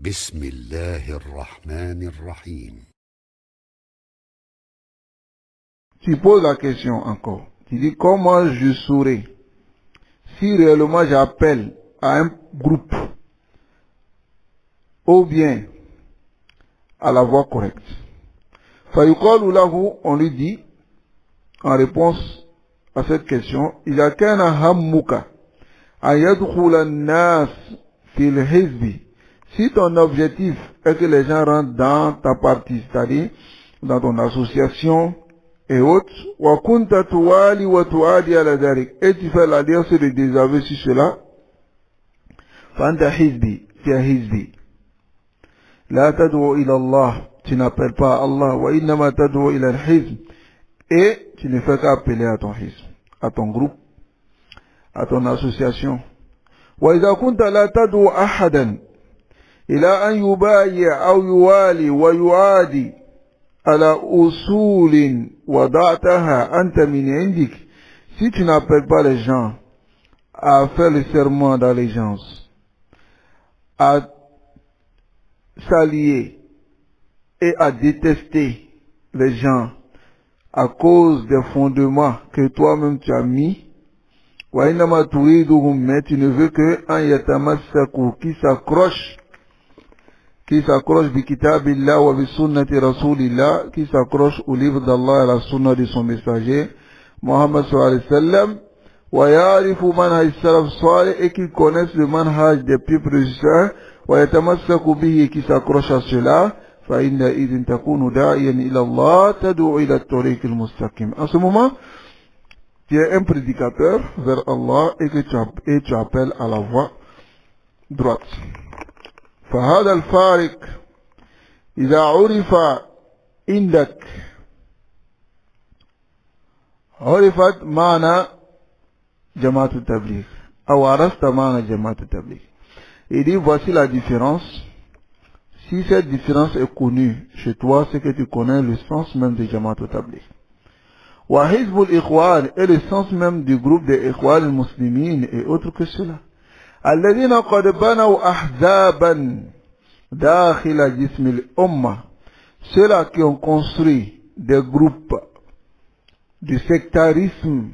بسم الله الرحمن الرحيم Tu poses la question encore. Tu dis comment je saurai si réellement j'appelle à un groupe ou bien à la voie correcte. فيقال له, on lui dit, en réponse à cette question, إذا كان همك أن يدخل الناس في الحزب si ton objectif est que les gens rentrent dans ta partie, c'est-à-dire dans ton association et autres, et tu fais l'alliance de désaveu sur cela, tu n'appelles pas Allah, et tu ne fais qu'appeler à ton hizb, à ton groupe, à ton association. إلى أن يبايع أو يوالي ويعادي على أصول وضعتها أنت من عندك si tu n'appelles pas les gens à faire le serment d'allégeance, à s'allier et à détester les gens à cause des fondements que toi-même tu as mis, وإنما تريدهم mais tu ne veux que un yatamassaku qui s'accroche qui s'accroche bi kitabillah wa bi sunnati rasulillah. Qui s'accroche au livre d'Allah et à la sunna de son messager Muhammad sallallahu alayhi wa sallam wa ya'rifu manhaj salaf salih et qui connaissent le manhaj des pieux prédécesseurs wa yatamassaku bihi qui s'accroche à cela fa inna idin takunu da'iyan ila Allah tad'u ila at-tariq al-mustaqim. En ce moment tu es un prédicateur vers Allah et que tu, et tu appelles à la voie droite. فهذا الفارق إذا عرف عندك عرفت معنى جماعة التبليغ أو عرفت معنى جماعة التبليغ Il dit voici la différence. Si cette différence est connue chez toi, c'est que tu connais le sens même de Jamaat al-Tabligh. وحزب الإخوان et le sens même du groupe des إخوان المسلمين et autre que cela الذين قد بنوا أحزابا داخل جسم الأمة ceux-là qui ont construit des groupes de sectarisme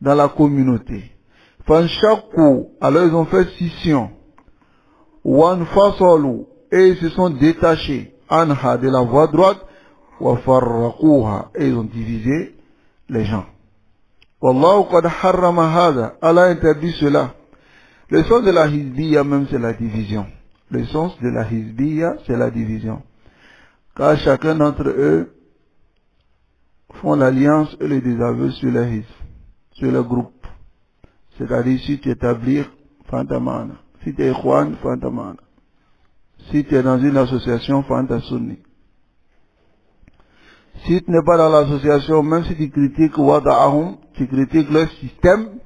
dans la communauté فانشقوا alors ils ont fait scission وانفصلوا et ils se sont détachés عنها de la voie droite وفرقوها et ils ont divisé les gens. Wallahu qad harrama hada. Allah interdit cela. Le sens de la hizbiya même c'est la division. Le sens de la hizbiya c'est la division. Car chacun d'entre eux font l'alliance et le désaveu sur le hizb, sur le groupe. C'est-à-dire si tu établis fantamana, si tu es ikhwan fantamana, si tu es dans une association fanta sunni. Si tu n'es pas dans l'association, même si tu critiques Wada'ahum, tu critiques leur système,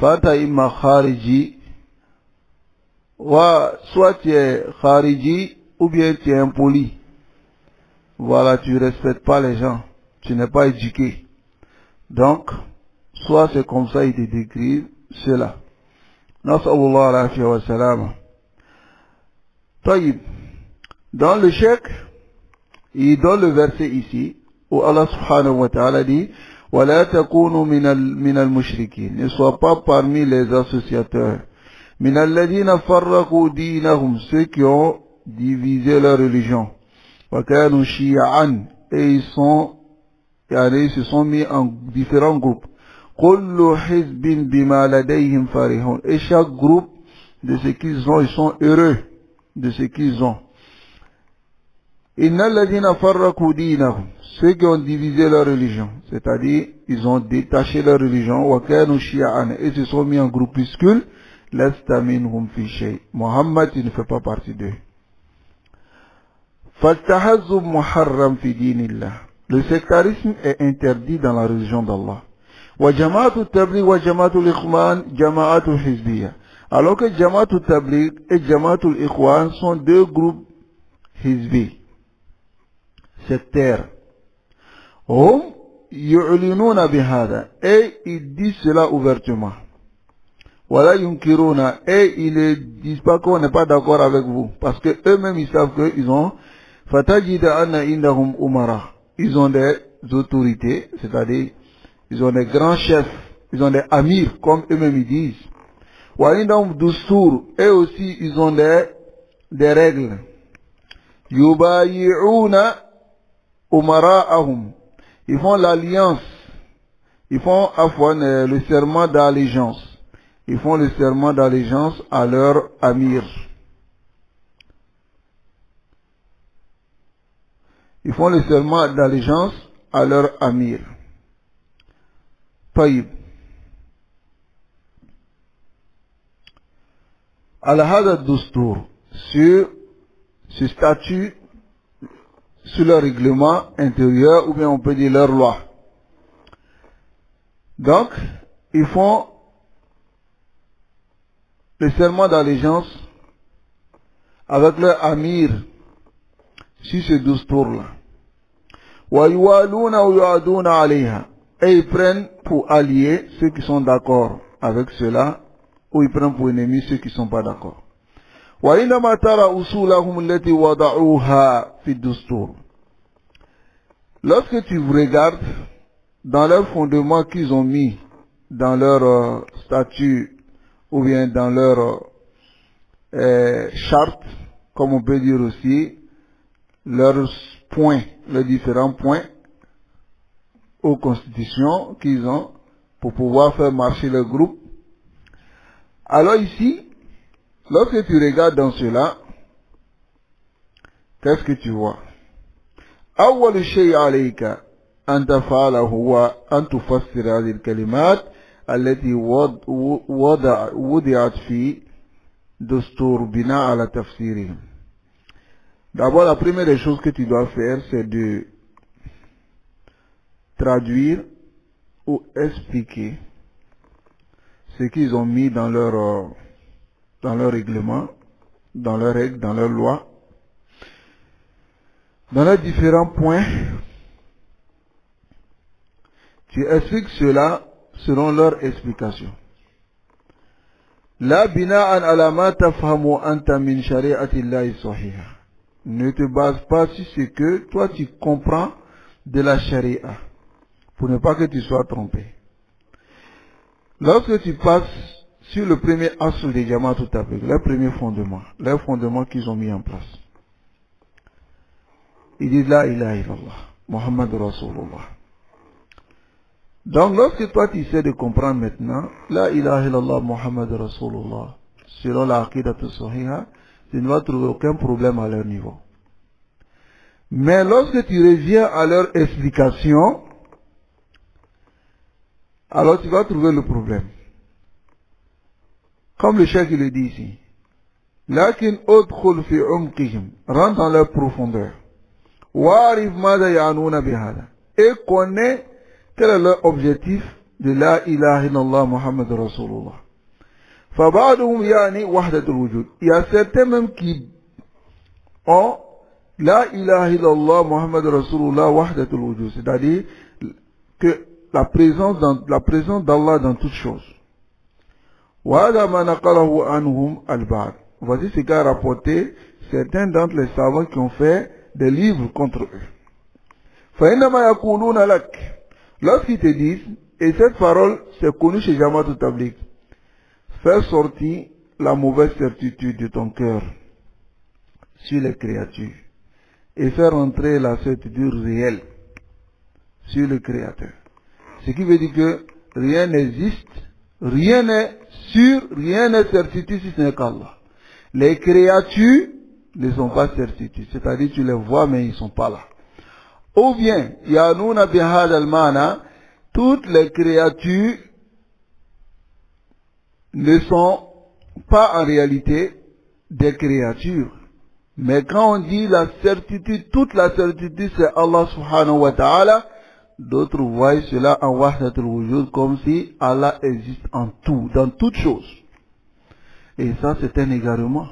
Fata imma khariji, wa, soit tu es khariji, ou bien tu es impoli. Voilà, tu respectes pas les gens. Tu n'es pas éduqué. Donc, soit c'est comme ça, ils te décrivent cela. Wa. Dans le chèque, il donne le verset ici où Allah subhanahu wa ta'ala dit وَلَا تَكُونُوا مِنَ الْمُشْرِكِينَ Ne sois pas parmi les associateurs. مِنَ الَّذِينَ فَرَّقُوا دِينَهُمْ Ceux qui ont divisé leur religion. وَكَانُوا شِيَعًا Et ils sont, ils se sont mis en différents groupes. كُلُّ حِزْبٍ بِمَا لَدَيْهِمْ فَرِحُونَ Et chaque groupe de ce qu'ils ont, ils sont heureux de ce qu'ils ont. Ceux qui ont divisé leur religion, c'est-à-dire ils ont détaché leur religion, et se sont mis en groupuscule, Muhammad il ne fait pas partie d'eux. Le sectarisme est interdit dans la religion d'Allah. Alors que Jama'at al-Tabligh et Jama'at al-Ikhwan sont deux groupes hizbi sectaire. Hum yu'linuna bihada. Et ils disent cela ouvertement. Voilà yunkiruna. Et ils ne disent pas qu'on n'est pas d'accord avec vous. Parce que eux-mêmes, ils savent qu'ils ont. Ils ont des autorités, c'est-à-dire, ils ont des grands chefs, ils ont des amirs, comme eux-mêmes ils disent. Et aussi, ils ont des, des règles. Ils font l'alliance. Ils font afwan, euh, le serment d'allégeance. Ils font le serment d'allégeance à leur amir. Ils font le serment d'allégeance à leur amir. طيب على هذا الدستور sur ce statut sur leur règlement intérieur ou bien on peut dire leur loi. Donc, ils font le serment d'allégeance avec leur amir sur ces douze tours-là. Et ils prennent pour alliés ceux qui sont d'accord avec cela, ou ils prennent pour ennemis ceux qui ne sont pas d'accord. وإنما ترى أصولهم التي وضعوها في الدستور. Lorsque tu regardes dans leurs fondements qu'ils ont mis dans leur euh, statut ou bien dans leur euh, charte, comme on peut dire aussi, leurs points, les différents points aux constitutions qu'ils ont pour pouvoir faire marcher le groupe. Alors ici, lorsque tu regardes dans cela, qu'est-ce que tu vois أول شيء عليك أن تفعله هو أن تفسر هذه الكلمات التي وضع وضعت في دستور بناء على تفسيرهم D'abord, la première des choses que tu dois faire, c'est de traduire ou expliquer ce qu'ils ont mis dans leur, dans leur règlement, dans leurs règles, dans leurs lois, dans les différents points. Tu expliques cela selon leur explication. La bina'an ala ma tafhamu anta min shari'ati Allahi sahiha. Ne te base pas sur ce que toi tu comprends de la charia pour ne pas que tu sois trompé. Lorsque tu passes sur le premier asl des Jamaat tout à fait, le premier fondement, les fondements qu'ils ont mis en place. Ils disent La ilaha illallah, Muhammad Rasulullah. Donc lorsque toi tu essaies de comprendre maintenant, La ilaha illallah, Muhammad Rasulullah, selon la aqidat sahiha, tu ne vas trouver aucun problème à leur niveau. Mais lorsque tu reviens à leur explication, alors tu vas trouver le problème. Comme le chef le dit ici. Lakin udkhul fi umqihim. Rentre dans leur profondeur. Wa'arif mada ya'nuna bihada. Et connais quel est leur objectif de la ilaha illallah Muhammad Rasulullah. فبعضهم يعني وحدة الوجود. Il y a certains même qui ont la ilaha illallah Muhammad Rasulullah wahdat al-wujud. C'est-à-dire que la présence dans, la présence d'Allah dans toutes choses. Voici ce qu'a rapporté certains d'entre les savants qui ont fait des livres contre eux. Lorsqu'ils te disent, et cette parole s'est connue chez Jamaat Tablik, fais sortir la mauvaise certitude de ton cœur sur les créatures et faire entrer la certitude réelle sur le Créateur. Ce qui veut dire que rien n'existe rien n'est sûr, rien n'est certitude si ce n'est qu'Allah. Les créatures ne sont pas certitudes, c'est-à-dire tu les vois mais ils ne sont pas là. Ou bien, Yanouna bihad al-mana, toutes les créatures ne sont pas en réalité des créatures. Mais quand on dit la certitude, toute la certitude c'est Allah subhanahu wa ta'ala, d'autres voient cela en wahdatul wujud comme si Allah existe en tout, dans toutes choses. Et ça c'est un égarement.